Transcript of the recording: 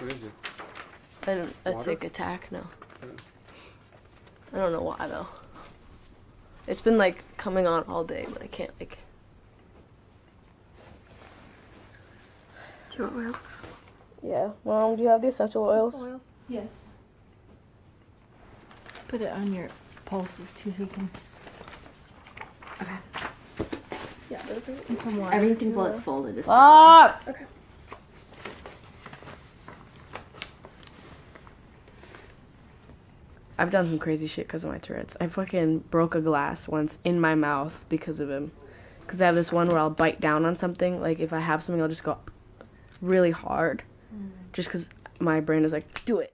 What is it? I don't. A Water? tic attack. No. Yeah. I don't know why though. It's been like coming on all day, but I can't like. Do you want oil? Yeah. Mom, do you have the essential oils? Oils. Yes. Put it on your pulses too, so you can. Okay. Yeah, those are. And some water. Everything while it's folded is Stop! Okay. I've done some crazy shit because of my Tourette's. I fucking broke a glass once in my mouth because of him. Because I have this one where I'll bite down on something. Like if I have something, I'll just go really hard. Mm. Just because my brain is like, do it.